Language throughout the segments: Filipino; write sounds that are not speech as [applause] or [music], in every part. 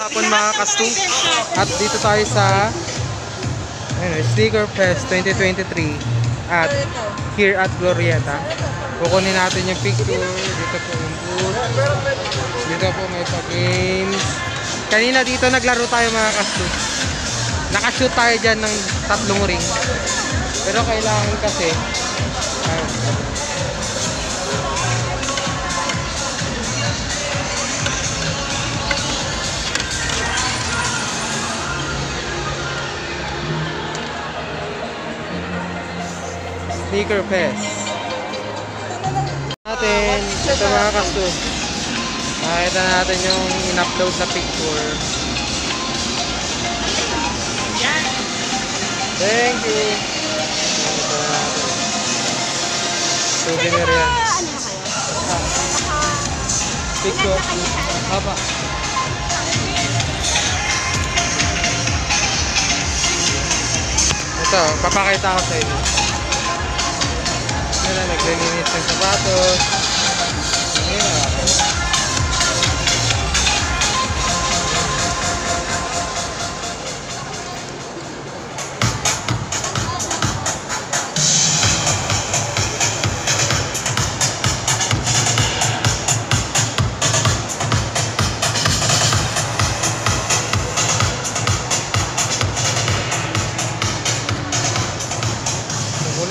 Hapon mga kastu. At dito tayo sa ayun, Sneaker Fest 2023 at here at Glorieta. Kukunin natin yung picture. Dito po yung booth. Dito po may pa-games. Kanina dito naglaro tayo mga kastu. Nakashoot tayo dyan ng tatlong ring. Pero kailangan kasi ayun, Sneaker Fest. Natin, ito mga kasto. Nakita natin yung in-upload na picture. Thank you. Nakita natin. Souvenir yan. Picture. Haba. Ito, papakita ko sa inyo.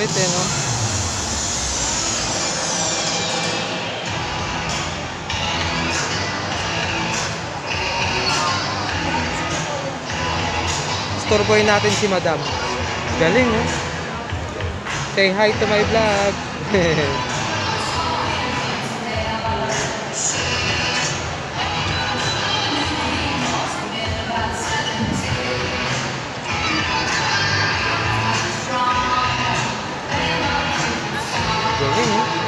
Kulit eh, no? Storboy natin si Madam. Galing, eh. Say hi to my vlog. [laughs] Galing,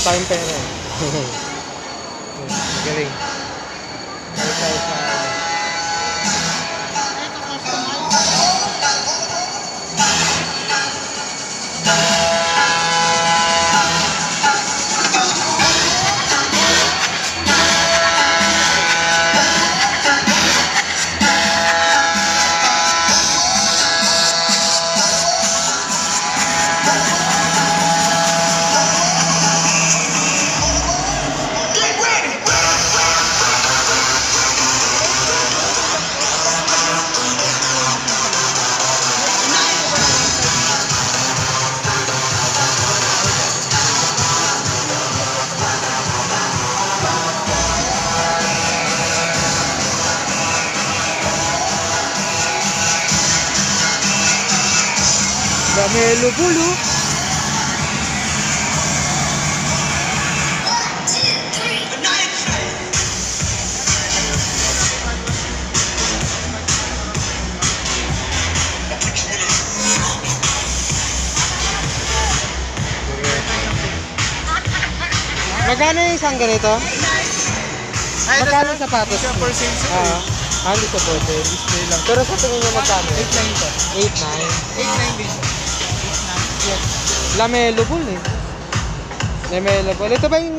Wala tayong pera. [laughs] Galing. Galing tayo sa... Lamelo Bulu. Magkano yung isang ganito? Magkano sapatos? Siya for sale sir. Ah, ah, hindi sa bote. Display lang. Pero sa tingin nyo magkano? 8.9 to. 8, 8.9 din. 9. Lamelo Bull eh. Lamelo Bull. Ito ba yung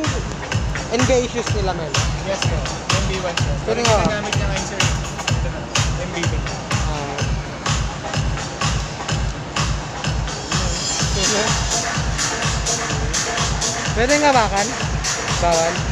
NBA shoes ni Lamelo? Yes sir. MB1 sir. Pero nga. yung gamit niya ngayon sir. Ito na. MB2. Ah. Pwede nga bakan? Bawal?